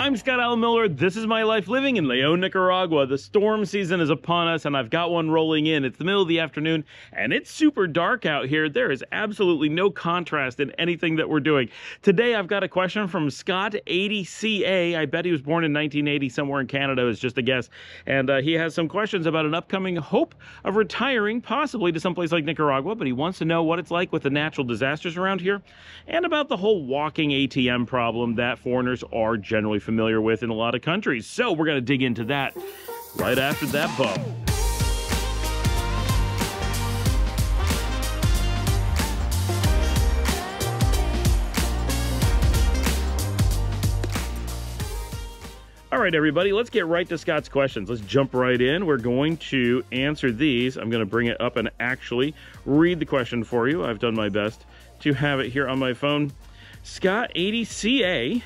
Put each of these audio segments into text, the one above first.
I'm Scott Alan Miller. This is my life living in Leon, Nicaragua. The storm season is upon us, and I've got one rolling in. It's the middle of the afternoon, and it's super dark out here. There is absolutely no contrast in anything that we're doing. Today, I've got a question from Scott 80CA. I bet he was born in 1980 somewhere in Canada, is just a guess. And uh, he has some questions about an upcoming hope of retiring, possibly to someplace like Nicaragua, but he wants to know what it's like with the natural disasters around here and about the whole walking ATM problem that foreigners are generally familiar familiar with in a lot of countries. So we're going to dig into that right after that bump. All right, everybody, let's get right to Scott's questions. Let's jump right in. We're going to answer these. I'm going to bring it up and actually read the question for you. I've done my best to have it here on my phone. Scott 80CA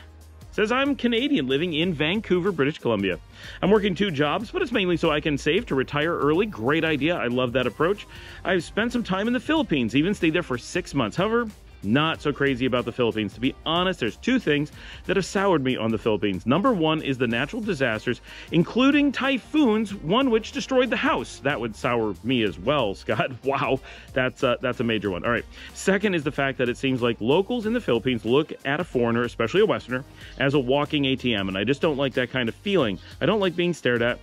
Says I'm Canadian living in Vancouver, British Columbia. I'm working two jobs, but it's mainly so I can save to retire early. Great idea. I love that approach. I've spent some time in the Philippines, even stayed there for six months. However, not so crazy about the Philippines. To be honest, there's two things that have soured me on the Philippines. Number one is the natural disasters, including typhoons, one which destroyed the house. That would sour me as well, Scott. Wow, that's uh, that's a major one. All right. Second is the fact that it seems like locals in the Philippines look at a foreigner, especially a Westerner, as a walking ATM, and I just don't like that kind of feeling. I don't like being stared at.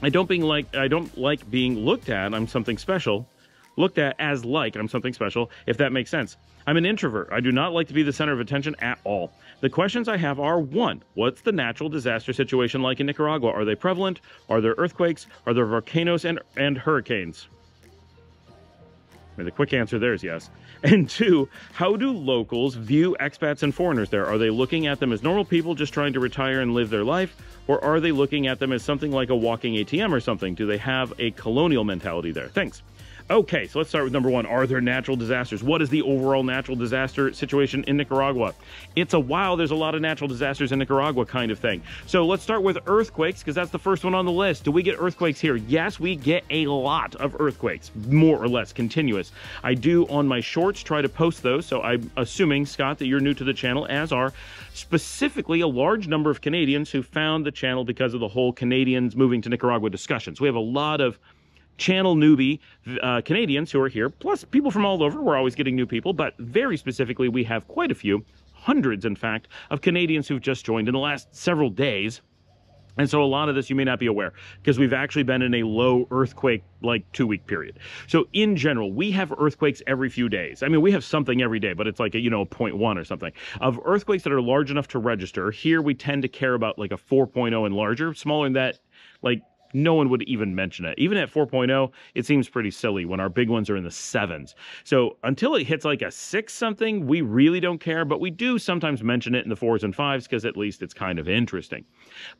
I don't being like I don't like being looked at. I'm something special looked at as like I'm something special, if that makes sense. I'm an introvert. I do not like to be the center of attention at all. The questions I have are one, what's the natural disaster situation like in Nicaragua? Are they prevalent? Are there earthquakes? Are there volcanoes and, and hurricanes? The quick answer there is yes. And two, how do locals view expats and foreigners there? Are they looking at them as normal people just trying to retire and live their life? Or are they looking at them as something like a walking ATM or something? Do they have a colonial mentality there? Thanks. Okay, so let's start with number one. Are there natural disasters? What is the overall natural disaster situation in Nicaragua? It's a wow, there's a lot of natural disasters in Nicaragua kind of thing. So let's start with earthquakes because that's the first one on the list. Do we get earthquakes here? Yes, we get a lot of earthquakes, more or less continuous. I do on my shorts try to post those, so I'm assuming, Scott, that you're new to the channel, as are specifically a large number of Canadians who found the channel because of the whole Canadians moving to Nicaragua discussions. We have a lot of channel newbie uh, Canadians who are here, plus people from all over. We're always getting new people, but very specifically, we have quite a few, hundreds in fact, of Canadians who've just joined in the last several days. And so a lot of this you may not be aware because we've actually been in a low earthquake like two week period. So in general, we have earthquakes every few days. I mean, we have something every day, but it's like a, you know, 0.1 or something of earthquakes that are large enough to register. Here we tend to care about like a 4.0 and larger, smaller than that, like no one would even mention it. Even at 4.0, it seems pretty silly when our big ones are in the sevens. So until it hits like a six something, we really don't care, but we do sometimes mention it in the fours and fives because at least it's kind of interesting.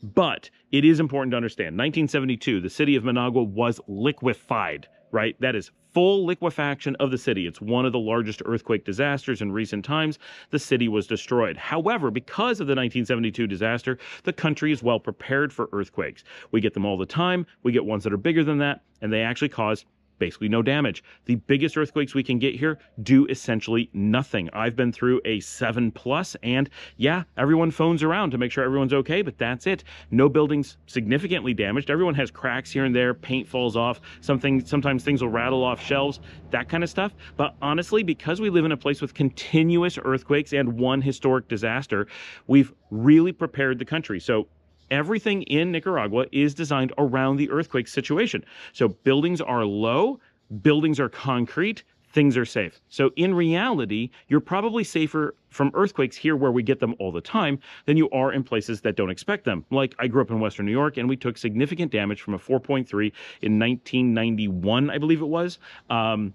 But it is important to understand 1972, the city of Managua was liquefied right? That is full liquefaction of the city. It's one of the largest earthquake disasters in recent times. The city was destroyed. However, because of the 1972 disaster, the country is well prepared for earthquakes. We get them all the time. We get ones that are bigger than that, and they actually cause basically no damage. The biggest earthquakes we can get here do essentially nothing. I've been through a 7 plus and yeah, everyone phones around to make sure everyone's okay, but that's it. No buildings significantly damaged. Everyone has cracks here and there, paint falls off, something sometimes things will rattle off shelves, that kind of stuff. But honestly, because we live in a place with continuous earthquakes and one historic disaster, we've really prepared the country. So everything in Nicaragua is designed around the earthquake situation. So buildings are low, buildings are concrete, things are safe. So in reality, you're probably safer from earthquakes here where we get them all the time than you are in places that don't expect them. Like I grew up in Western New York and we took significant damage from a 4.3 in 1991, I believe it was. Um,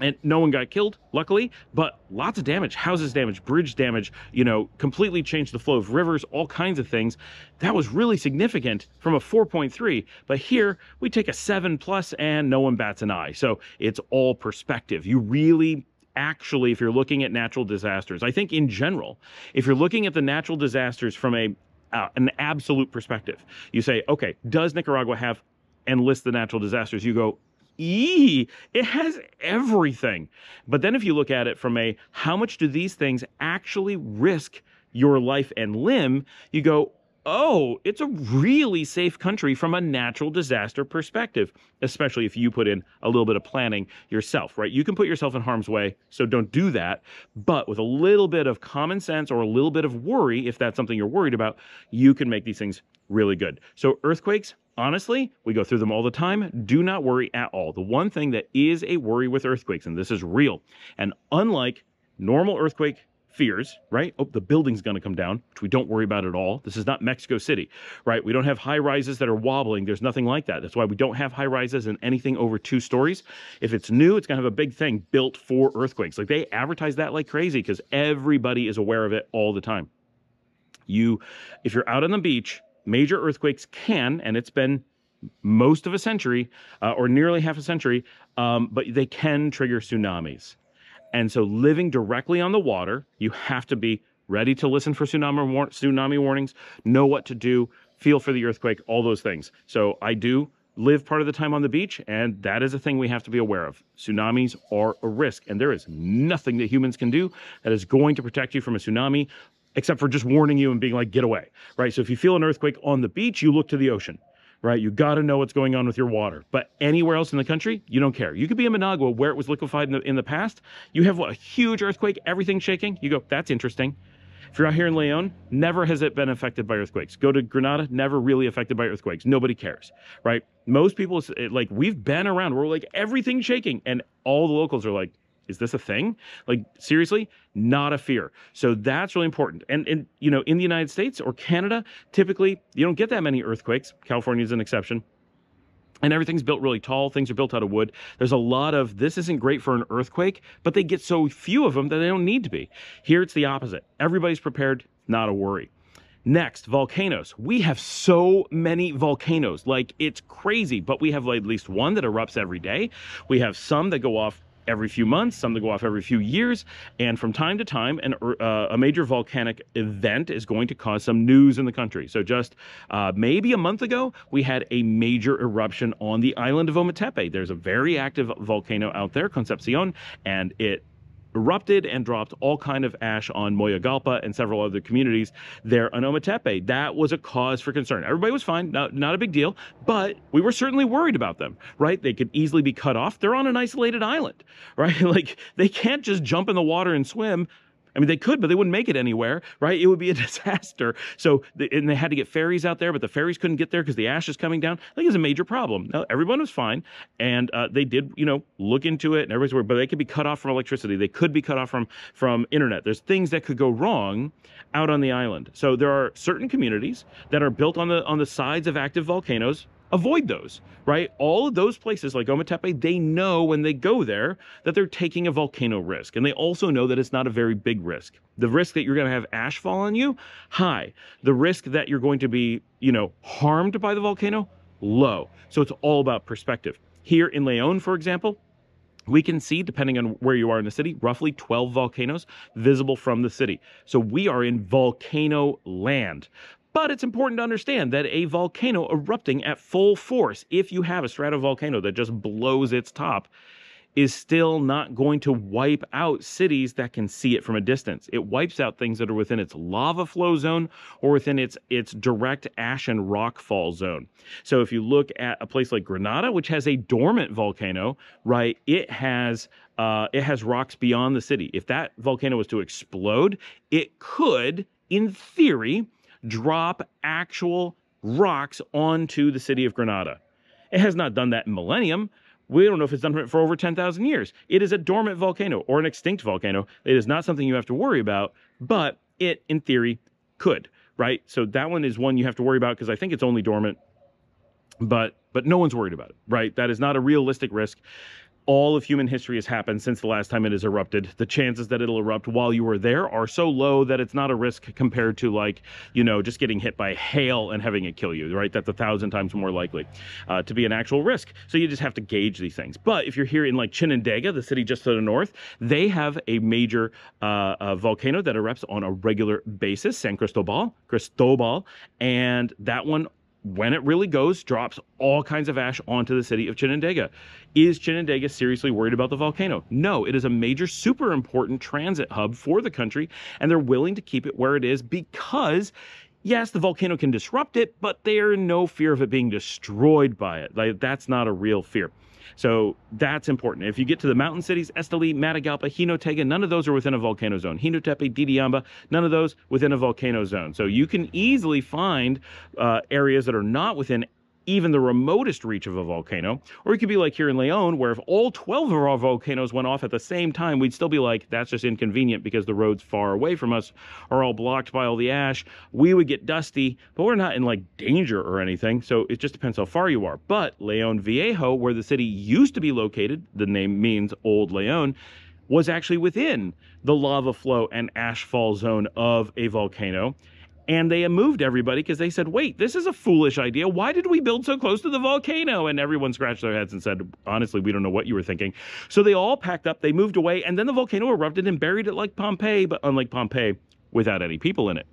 and no one got killed luckily but lots of damage houses damage bridge damage you know completely changed the flow of rivers all kinds of things. That was really significant from a 4.3 but here we take a 7 plus and no one bats an eye. So it's all perspective. You really actually if you're looking at natural disasters i think in general if you're looking at the natural disasters from a uh, an absolute perspective you say okay does nicaragua have and list the natural disasters you go E. It has everything. But then if you look at it from a how much do these things actually risk your life and limb, you go, oh, it's a really safe country from a natural disaster perspective, especially if you put in a little bit of planning yourself, right? You can put yourself in harm's way, so don't do that. But with a little bit of common sense or a little bit of worry, if that's something you're worried about, you can make these things really good. So, earthquakes, honestly, we go through them all the time. Do not worry at all. The one thing that is a worry with earthquakes, and this is real, and unlike normal earthquake fears, right? Oh, the building's going to come down, which we don't worry about at all. This is not Mexico City, right? We don't have high rises that are wobbling. There's nothing like that. That's why we don't have high rises and anything over two stories. If it's new, it's going to have a big thing built for earthquakes. Like they advertise that like crazy because everybody is aware of it all the time. You, if you're out on the beach, major earthquakes can, and it's been most of a century uh, or nearly half a century, um, but they can trigger tsunamis. And so, living directly on the water, you have to be ready to listen for tsunami, war- tsunami warnings, know what to do, feel for the earthquake, all those things. So, I do live part of the time on the beach, and that is a thing we have to be aware of. Tsunamis are a risk, and there is nothing that humans can do that is going to protect you from a tsunami except for just warning you and being like, get away, right? So, if you feel an earthquake on the beach, you look to the ocean right? You got to know what's going on with your water. But anywhere else in the country, you don't care. You could be in Managua where it was liquefied in the, in the past. You have a huge earthquake, everything shaking. You go, that's interesting. If you're out here in Leon, never has it been affected by earthquakes. Go to Granada, never really affected by earthquakes. Nobody cares, right? Most people, like, we've been around, we're like, everything's shaking. And all the locals are like, is this a thing? Like seriously, not a fear. So that's really important. And and you know, in the United States or Canada, typically you don't get that many earthquakes. California is an exception. And everything's built really tall. Things are built out of wood. There's a lot of this isn't great for an earthquake, but they get so few of them that they don't need to be. Here it's the opposite. Everybody's prepared, not a worry. Next, volcanoes. We have so many volcanoes. Like it's crazy, but we have at least one that erupts every day. We have some that go off every few months, some that go off every few years, and from time to time, an, uh, a major volcanic event is going to cause some news in the country. So just uh, maybe a month ago, we had a major eruption on the island of Ometepe. There's a very active volcano out there, Concepcion, and it erupted and dropped all kind of ash on Moyogalpa and several other communities there on Ometepe. That was a cause for concern. Everybody was fine, not, not a big deal, but we were certainly worried about them, right? They could easily be cut off. They're on an isolated island, right? like they can't just jump in the water and swim I mean, they could, but they wouldn't make it anywhere, right? It would be a disaster. So, and they had to get ferries out there, but the ferries couldn't get there because the ash is coming down. I think it's a major problem. Now, everyone was fine, and uh, they did, you know, look into it, and everybody's worried. But they could be cut off from electricity. They could be cut off from from internet. There's things that could go wrong out on the island. So there are certain communities that are built on the on the sides of active volcanoes avoid those, right? All of those places like Ometepe, they know when they go there that they're taking a volcano risk. And they also know that it's not a very big risk. The risk that you're going to have ash fall on you, high. The risk that you're going to be, you know, harmed by the volcano, low. So it's all about perspective. Here in Leon, for example, we can see, depending on where you are in the city, roughly 12 volcanoes visible from the city. So we are in volcano land. But it's important to understand that a volcano erupting at full force, if you have a stratovolcano that just blows its top, is still not going to wipe out cities that can see it from a distance. It wipes out things that are within its lava flow zone or within its its direct ash and rock fall zone. So if you look at a place like Granada, which has a dormant volcano, right, it has uh, it has rocks beyond the city. If that volcano was to explode, it could, in theory, drop actual rocks onto the city of Granada. It has not done that in millennium. We don't know if it's done it for over 10,000 years. It is a dormant volcano or an extinct volcano. It is not something you have to worry about, but it, in theory, could, right? So that one is one you have to worry about because I think it's only dormant, but but no one's worried about it, right? That is not a realistic risk all of human history has happened since the last time it has erupted. The chances that it'll erupt while you are there are so low that it's not a risk compared to like, you know, just getting hit by hail and having it kill you, right? That's a thousand times more likely uh, to be an actual risk. So you just have to gauge these things. But if you're here in like Chinandega, the city just to the north, they have a major uh, volcano that erupts on a regular basis, San Cristobal, Cristobal, and that one when it really goes, drops all kinds of ash onto the city of Chinandega. Is Chinandega seriously worried about the volcano? No, it is a major, super important transit hub for the country, and they're willing to keep it where it is because yes, the volcano can disrupt it, but they are in no fear of it being destroyed by it. Like, that's not a real fear. So that's important. If you get to the mountain cities, Esteli, Matagalpa, Jinotega, none of those are within a volcano zone. Jinotepe, Diriamba, none of those within a volcano zone. So you can easily find uh, areas that are not within even the remotest reach of a volcano. Or it could be like here in Leon, where if all 12 of our volcanoes went off at the same time, we'd still be like, that's just inconvenient because the roads far away from us are all blocked by all the ash. We would get dusty, but we're not in like danger or anything. So it just depends how far you are. But Leon Viejo, where the city used to be located, the name means Old Leon, was actually within the lava flow and ash fall zone of a volcano and they moved everybody because they said, wait, this is a foolish idea. Why did we build so close to the volcano? And everyone scratched their heads and said, honestly, we don't know what you were thinking. So they all packed up, they moved away, and then the volcano erupted and buried it like Pompeii, but unlike Pompeii, without any people in it.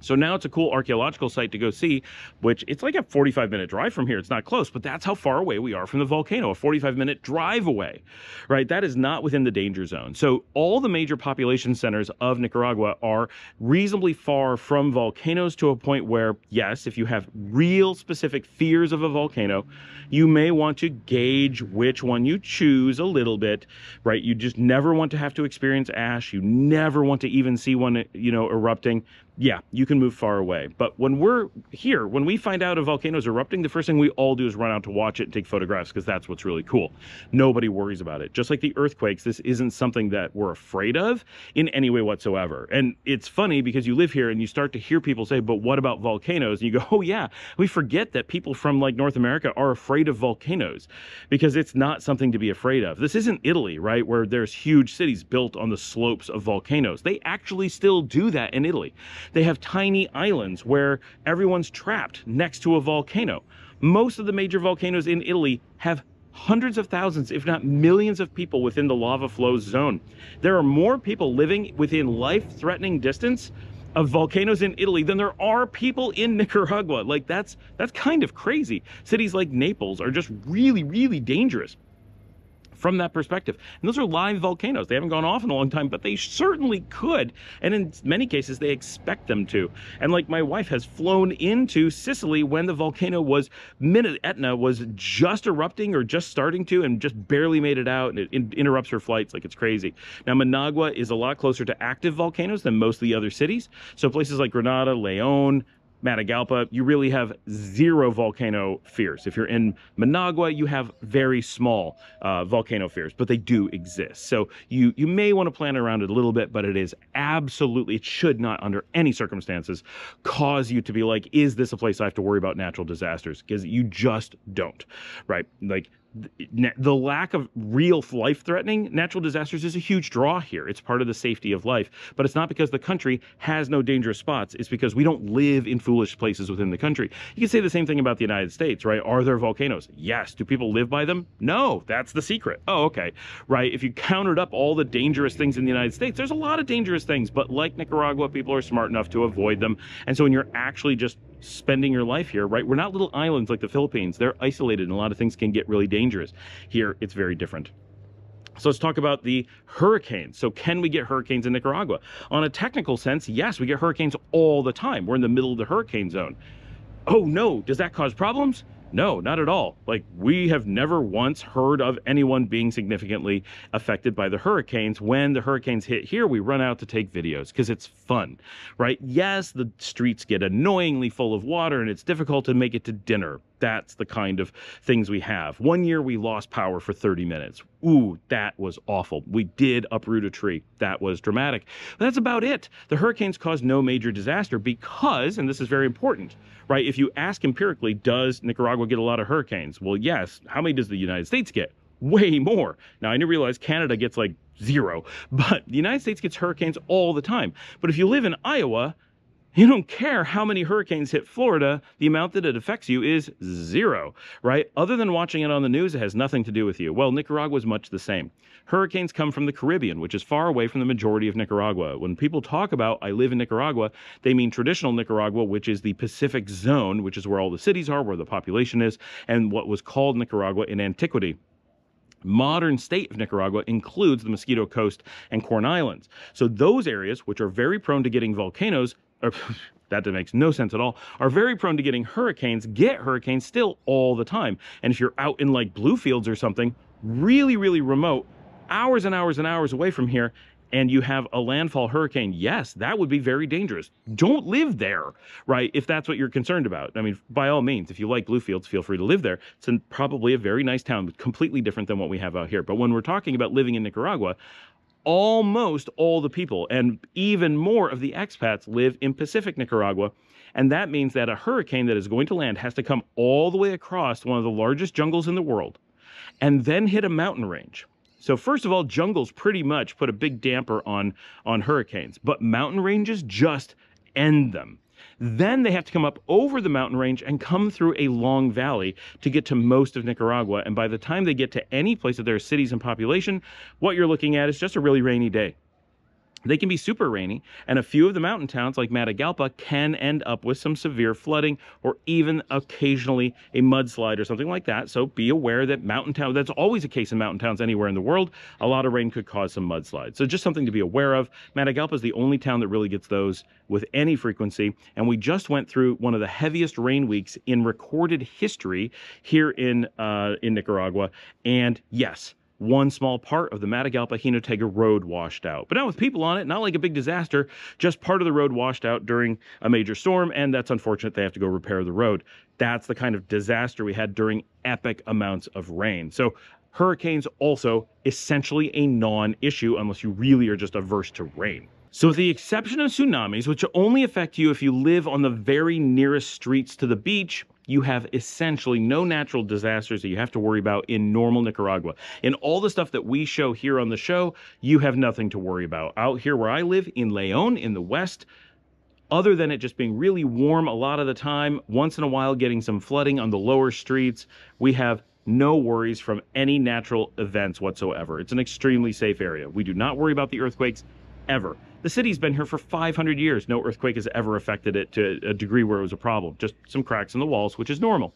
So now it's a cool archaeological site to go see, which it's like a 45 minute drive from here. It's not close, but that's how far away we are from the volcano, a 45 minute drive away, right? That is not within the danger zone. So all the major population centers of Nicaragua are reasonably far from volcanoes to a point where, yes, if you have real specific fears of a volcano, you may want to gauge which one you choose a little bit, right? You just never want to have to experience ash. You never want to even see one, you know, erupting yeah, you can move far away. But when we're here, when we find out a volcano is erupting, the first thing we all do is run out to watch it and take photographs because that's what's really cool. Nobody worries about it. Just like the earthquakes, this isn't something that we're afraid of in any way whatsoever. And it's funny because you live here and you start to hear people say, but what about volcanoes? And you go, oh yeah, we forget that people from like North America are afraid of volcanoes because it's not something to be afraid of. This isn't Italy, right? Where there's huge cities built on the slopes of volcanoes. They actually still do that in Italy. They have tiny islands where everyone's trapped next to a volcano. Most of the major volcanoes in Italy have hundreds of thousands, if not millions of people within the lava flow zone. There are more people living within life-threatening distance of volcanoes in Italy than there are people in Nicaragua. Like that's that's kind of crazy. Cities like Naples are just really, really dangerous from that perspective. And those are live volcanoes. They haven't gone off in a long time, but they certainly could. And in many cases, they expect them to. And like my wife has flown into Sicily when the volcano was, Mount Etna was just erupting or just starting to and just barely made it out. And it in interrupts her flights like it's crazy. Now, Managua is a lot closer to active volcanoes than most of the other cities. So places like Granada, Leon, Matagalpa, you really have zero volcano fears. If you're in Managua, you have very small uh, volcano fears, but they do exist. So you, you may want to plan around it a little bit, but it is absolutely, it should not under any circumstances cause you to be like, is this a place I have to worry about natural disasters? Because you just don't, right? Like the lack of real life-threatening natural disasters is a huge draw here. It's part of the safety of life, but it's not because the country has no dangerous spots. It's because we don't live in foolish places within the country. You can say the same thing about the United States, right? Are there volcanoes? Yes. Do people live by them? No. That's the secret. Oh, okay. Right. If you counted up all the dangerous things in the United States, there's a lot of dangerous things, but like Nicaragua, people are smart enough to avoid them. And so when you're actually just spending your life here, right? We're not little islands like the Philippines. They're isolated and a lot of things can get really dangerous. Here, it's very different. So let's talk about the hurricanes. So can we get hurricanes in Nicaragua? On a technical sense, yes, we get hurricanes all the time. We're in the middle of the hurricane zone. Oh no, does that cause problems? No, not at all. Like, we have never once heard of anyone being significantly affected by the hurricanes. When the hurricanes hit here, we run out to take videos because it's fun, right? Yes, the streets get annoyingly full of water and it's difficult to make it to dinner. That's the kind of things we have. One year we lost power for 30 minutes. Ooh, that was awful. We did uproot a tree. That was dramatic. But that's about it. The hurricanes caused no major disaster because, and this is very important, right? If you ask empirically, does Nicaragua get a lot of hurricanes? Well, yes. How many does the United States get? Way more. Now, I didn't realize Canada gets like zero, but the United States gets hurricanes all the time. But if you live in Iowa, You don't care how many hurricanes hit Florida, the amount that it affects you is zero, right? Other than watching it on the news, it has nothing to do with you. Well, Nicaragua is much the same. Hurricanes come from the Caribbean, which is far away from the majority of Nicaragua. When people talk about I live in Nicaragua, they mean traditional Nicaragua, which is the Pacific zone, which is where all the cities are, where the population is, and what was called Nicaragua in antiquity modern state of Nicaragua includes the Mosquito Coast and Corn Islands. So those areas, which are very prone to getting volcanoes, that makes no sense at all, are very prone to getting hurricanes, get hurricanes still all the time. And if you're out in like Bluefields or something, really, really remote, hours and hours and hours away from here, and you have a landfall hurricane, yes, that would be very dangerous. Don't live there, right? If that's what you're concerned about. I mean, by all means, if you like Bluefields, feel free to live there. It's probably a very nice town, completely different than what we have out here. But when we're talking about living in Nicaragua, almost all the people and even more of the expats live in Pacific Nicaragua. And that means that a hurricane that is going to land has to come all the way across one of the largest jungles in the world and then hit a mountain range. So first of all, jungles pretty much put a big damper on, on hurricanes, but mountain ranges just end them. Then they have to come up over the mountain range and come through a long valley to get to most of Nicaragua. And by the time they get to any place that there are cities and population, what you're looking at is just a really rainy day. They can be super rainy, and a few of the mountain towns like Matagalpa can end up with some severe flooding or even occasionally a mudslide or something like that. So be aware that mountain towns, that's always a case in mountain towns anywhere in the world. A lot of rain could cause some mudslides. So just something to be aware of. Matagalpa is the only town that really gets those with any frequency. And we just went through one of the heaviest rain weeks in recorded history here in, uh, in Nicaragua. And yes, one small part of the Matagalpa Jinotega Road washed out. But not with people on it, not like a big disaster, just part of the road washed out during a major storm, and that's unfortunate. They have to go repair the road. That's the kind of disaster we had during epic amounts of rain. So hurricanes also essentially a non-issue unless you really are just averse to rain. So with the exception of tsunamis, which only affect you if you live on the very nearest streets to the beach, you have essentially no natural disasters that you have to worry about in normal Nicaragua. In all the stuff that we show here on the show, you have nothing to worry about. Out here where I live in Leon in the west, other than it just being really warm a lot of the time, once in a while getting some flooding on the lower streets, we have no worries from any natural events whatsoever. It's an extremely safe area. We do not worry about the earthquakes ever. The city's been here for 500 years. No earthquake has ever affected it to a degree where it was a problem. Just some cracks in the walls, which is normal.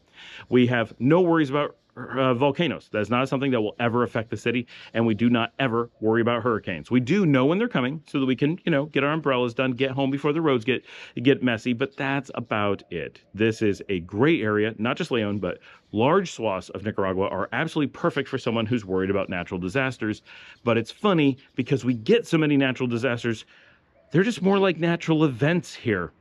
We have no worries about uh, volcanoes. That is not something that will ever affect the city, and we do not ever worry about hurricanes. We do know when they're coming, so that we can, you know, get our umbrellas done, get home before the roads get get messy. But that's about it. This is a great area, not just Leon, but large swaths of Nicaragua are absolutely perfect for someone who's worried about natural disasters. But it's funny because we get so many natural disasters. They're just more like natural events here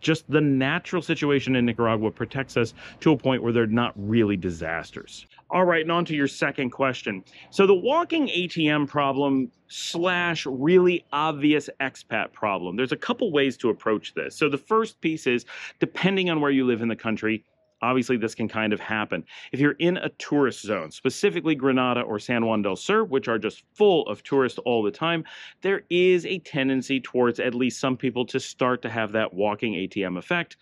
just the natural situation in Nicaragua protects us to a point where they're not really disasters. All right, and on to your second question. So the walking ATM problem slash really obvious expat problem. There's a couple ways to approach this. So the first piece is depending on where you live in the country, obviously this can kind of happen. If you're in a tourist zone, specifically Granada or San Juan del Sur, which are just full of tourists all the time, there is a tendency towards at least some people to start to have that walking ATM effect.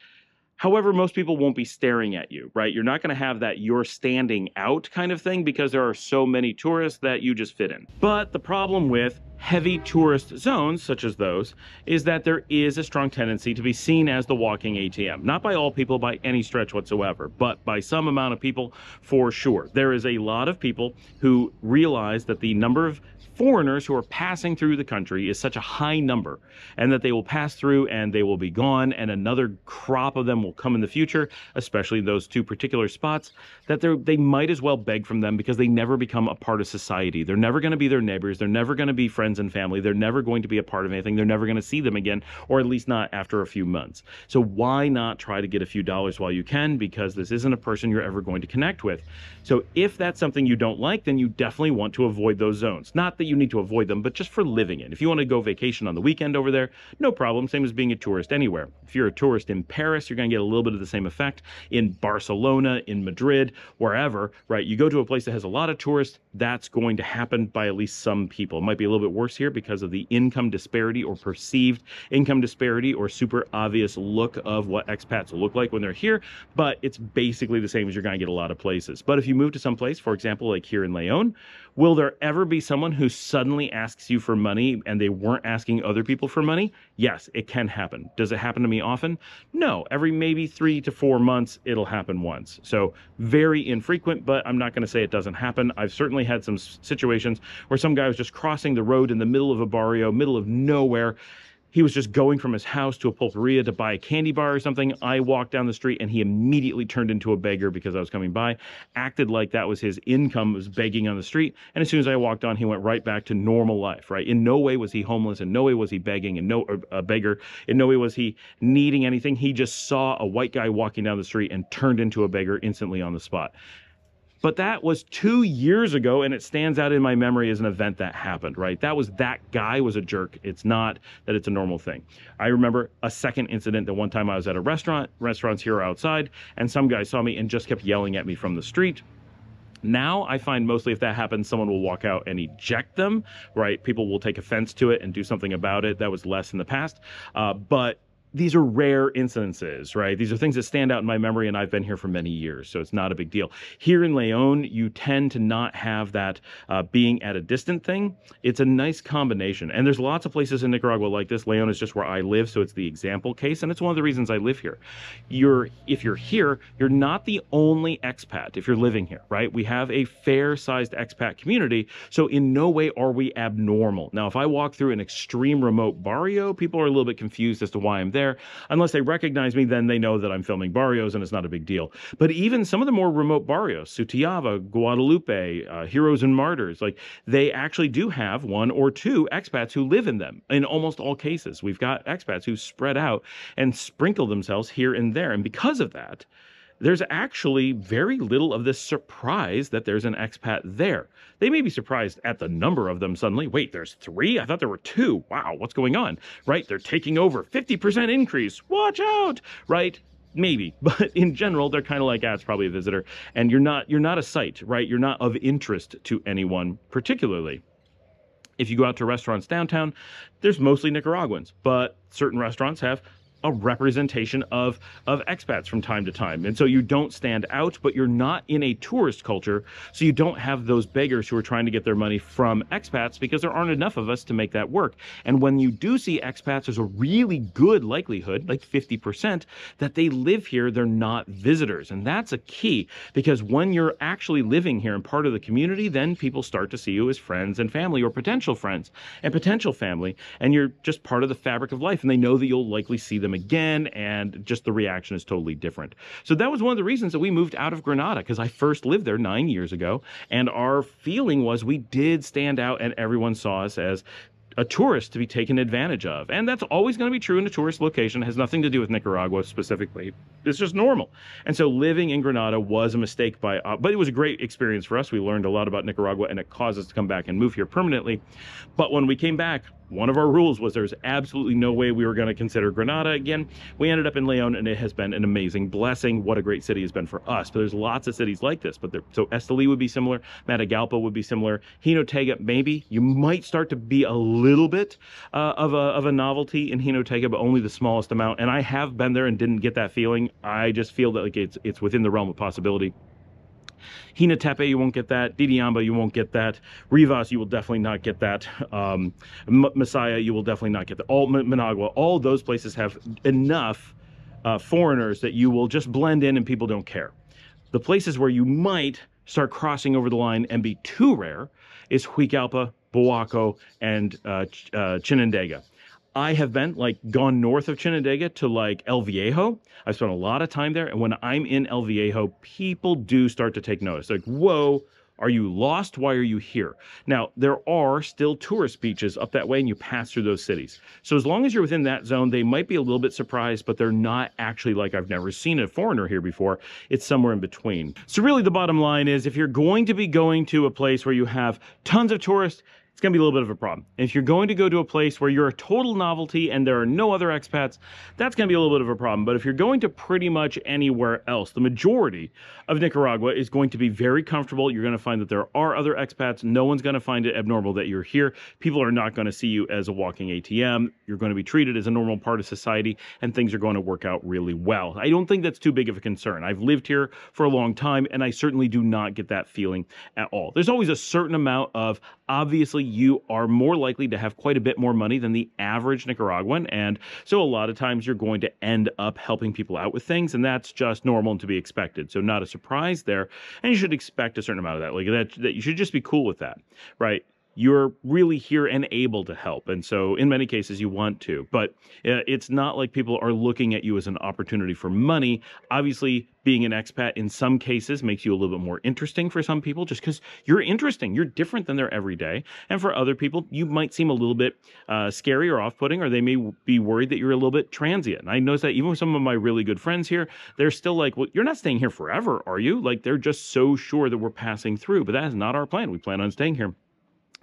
However, most people won't be staring at you, right? You're not going to have that you're standing out kind of thing because there are so many tourists that you just fit in. But the problem with heavy tourist zones, such as those, is that there is a strong tendency to be seen as the walking ATM. Not by all people by any stretch whatsoever, but by some amount of people for sure. There is a lot of people who realize that the number of foreigners who are passing through the country is such a high number and that they will pass through and they will be gone and another crop of them will come in the future, especially in those two particular spots, that they might as well beg from them because they never become a part of society. They're never going to be their neighbors. They're never going to be friends and family. They're never going to be a part of anything. They're never going to see them again, or at least not after a few months. So why not try to get a few dollars while you can because this isn't a person you're ever going to connect with. So if that's something you don't like, then you definitely want to avoid those zones. Not that you need to avoid them, but just for living in. If you want to go vacation on the weekend over there, no problem. Same as being a tourist anywhere. If you're a tourist in Paris, you're going to get a little bit of the same effect. In Barcelona, in Madrid, wherever, right? You go to a place that has a lot of tourists, that's going to happen by at least some people. It might be a little bit worse here because of the income disparity or perceived income disparity or super obvious look of what expats look like when they're here, but it's basically the same as you're going to get a lot of places. But if you move to some place, for example, like here in Leon, will there ever be someone who suddenly asks you for money and they weren't asking other people for money? Yes, it can happen. Does it happen to me often? No, every maybe three to four months, it'll happen once. So very infrequent, but I'm not going to say it doesn't happen. I've certainly had some situations where some guy was just crossing the road in the middle of a barrio, middle of nowhere, he was just going from his house to a pulperia to buy a candy bar or something. I walked down the street and he immediately turned into a beggar because I was coming by, acted like that was his income, was begging on the street. And as soon as I walked on, he went right back to normal life, right? In no way was he homeless. In no way was he begging. In no, er, a beggar. In no way was he needing anything. He just saw a white guy walking down the street and turned into a beggar instantly on the spot. But that was two years ago, and it stands out in my memory as an event that happened, right? That was that guy was a jerk. It's not that it's a normal thing. I remember a second incident that one time I was at a restaurant, restaurants here outside, and some guy saw me and just kept yelling at me from the street. Now I find mostly if that happens, someone will walk out and eject them, right? People will take offense to it and do something about it. That was less in the past. Uh, but these are rare incidences, right? These are things that stand out in my memory, and I've been here for many years, so it's not a big deal. Here in Leon, you tend to not have that uh, being at a distant thing. It's a nice combination, and there's lots of places in Nicaragua like this. Leon is just where I live, so it's the example case, and it's one of the reasons I live here. You're, if you're here, you're not the only expat if you're living here, right? We have a fair-sized expat community, so in no way are we abnormal. Now, if I walk through an extreme remote barrio, people are a little bit confused as to why I'm there there. Unless they recognize me, then they know that I'm filming barrios and it's not a big deal. But even some of the more remote barrios, Sutiava, Guadalupe, uh, Heroes and Martyrs, like they actually do have one or two expats who live in them in almost all cases. We've got expats who spread out and sprinkle themselves here and there. And because of that, there's actually very little of this surprise that there's an expat there. They may be surprised at the number of them suddenly. Wait, there's three? I thought there were two. Wow, what's going on? Right? They're taking over 50% increase. Watch out. Right? maybe but in general they're kind of like ah it's probably a visitor and you're not you're not a sight right you're not of interest to anyone particularly if you go out to restaurants downtown there's mostly nicaraguans but certain restaurants have a representation of of expats from time to time. And so you don't stand out, but you're not in a tourist culture, so you don't have those beggars who are trying to get their money from expats because there aren't enough of us to make that work. And when you do see expats, there's a really good likelihood, like 50%, that they live here, they're not visitors. And that's a key because when you're actually living here and part of the community, then people start to see you as friends and family or potential friends and potential family, and you're just part of the fabric of life. And they know that you'll likely see them again, and just the reaction is totally different. So that was one of the reasons that we moved out of Granada, because I first lived there nine years ago, and our feeling was we did stand out, and everyone saw us as a tourist to be taken advantage of. And that's always going to be true in a tourist location. It has nothing to do with Nicaragua specifically. It's just normal. And so living in Granada was a mistake by, uh, but it was a great experience for us. We learned a lot about Nicaragua and it caused us to come back and move here permanently. But when we came back, one of our rules was there's absolutely no way we were going to consider Granada again. We ended up in Leon and it has been an amazing blessing. What a great city has been for us. But there's lots of cities like this. But so Esteli would be similar. Matagalpa would be similar. Jinotega, maybe. You might start to be a little bit uh, of, a, of a novelty in Jinotega, but only the smallest amount. And I have been there and didn't get that feeling. I just feel that like it's, it's within the realm of possibility. Jinotepe, you won't get that. Diriamba, you won't get that. Rivas, you will definitely not get that. Um, Masaya, you will definitely not get that. All Managua, all those places have enough uh, foreigners that you will just blend in and people don't care. The places where you might start crossing over the line and be too rare is Juigalpa, Boaco, and uh, uh, Chinandega. I have been like gone north of Chinandega to like El Viejo. I've spent a lot of time there. And when I'm in El Viejo, people do start to take notice. Like, whoa, are you lost? Why are you here? Now, there are still tourist beaches up that way and you pass through those cities. So as long as you're within that zone, they might be a little bit surprised, but they're not actually like I've never seen a foreigner here before. It's somewhere in between. So really the bottom line is if you're going to be going to a place where you have tons of tourists, it's going to be a little bit of a problem. If you're going to go to a place where you're a total novelty and there are no other expats, that's going to be a little bit of a problem. But if you're going to pretty much anywhere else, the majority of Nicaragua is going to be very comfortable. You're going to find that there are other expats. No one's going to find it abnormal that you're here. People are not going to see you as a walking ATM. You're going to be treated as a normal part of society and things are going to work out really well. I don't think that's too big of a concern. I've lived here for a long time and I certainly do not get that feeling at all. There's always a certain amount of obviously you are more likely to have quite a bit more money than the average Nicaraguan. And so a lot of times you're going to end up helping people out with things, and that's just normal and to be expected. So not a surprise there. And you should expect a certain amount of that. Like that, that you should just be cool with that, right? You're really here and able to help. And so, in many cases, you want to. But uh, it's not like people are looking at you as an opportunity for money. Obviously, being an expat in some cases makes you a little bit more interesting for some people just because you're interesting. You're different than their everyday. And for other people, you might seem a little bit uh, scary or off putting, or they may be worried that you're a little bit transient. And I notice that even with some of my really good friends here, they're still like, well, you're not staying here forever, are you? Like, they're just so sure that we're passing through. But that is not our plan. We plan on staying here.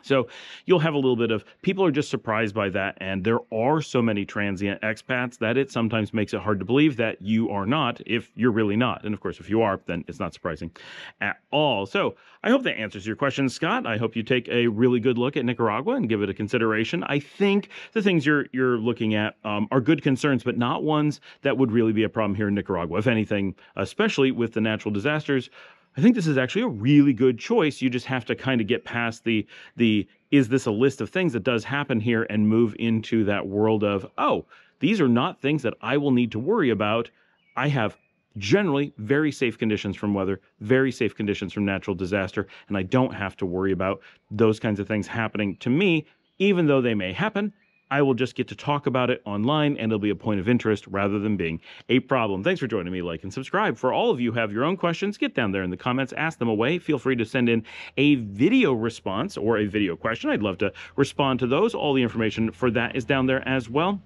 So you'll have a little bit of people are just surprised by that. And there are so many transient expats that it sometimes makes it hard to believe that you are not if you're really not. And of course, if you are, then it's not surprising at all. So I hope that answers your question, Scott. I hope you take a really good look at Nicaragua and give it a consideration. I think the things you're you're looking at um, are good concerns, but not ones that would really be a problem here in Nicaragua. If anything, especially with the natural disasters I think this is actually a really good choice. You just have to kind of get past the the is this a list of things that does happen here and move into that world of oh, these are not things that I will need to worry about. I have generally very safe conditions from weather, very safe conditions from natural disaster, and I don't have to worry about those kinds of things happening to me even though they may happen I will just get to talk about it online and it'll be a point of interest rather than being a problem. Thanks for joining me. Like and subscribe. For all of you have your own questions, get down there in the comments, ask them away. Feel free to send in a video response or a video question. I'd love to respond to those. All the information for that is down there as well.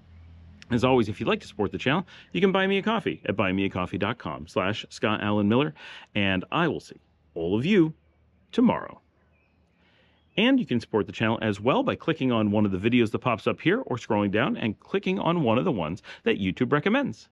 As always, if you'd like to support the channel, you can buy me a coffee at buymeacoffee.com slash Scott Alan Miller, and I will see all of you tomorrow. And you can support the channel as well by clicking on one of the videos that pops up here or scrolling down and clicking on one of the ones that YouTube recommends.